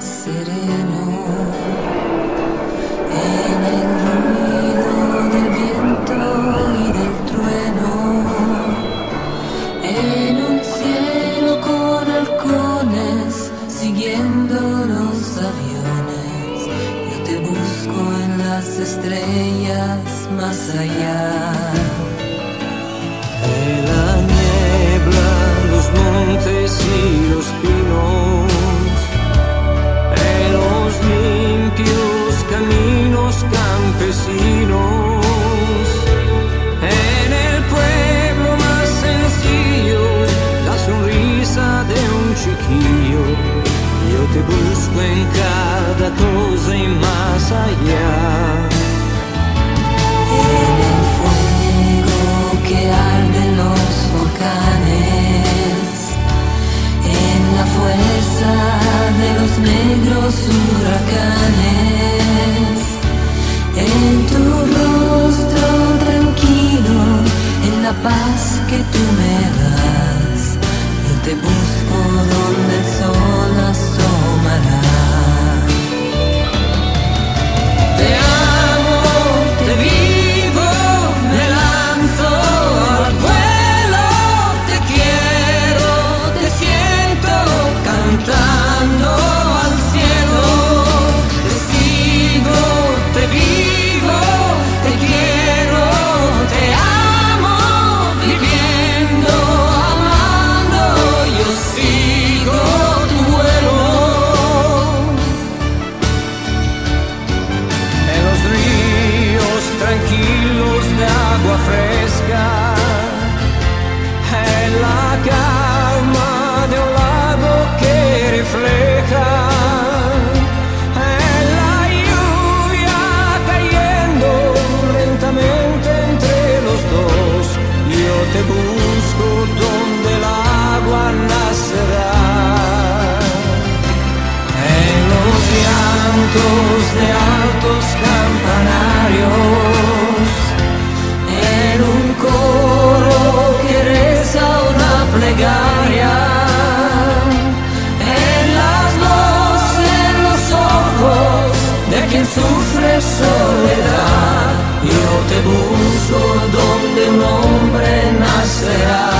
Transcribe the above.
sereno en el ruido del viento y del trueno en un cielo con halcones siguiendo los aviones. Yo te busco en las estrellas más allá. De la niebla los mundos busco en cada cosa y más allá. En el fuego que arden los volcanes, en la fuerza de los negros huracanes. de altos campanarios en un coro que reza una plegaria. En las dos, en los ojos de quien sufre soledad, yo te busco donde un hombre nacerá.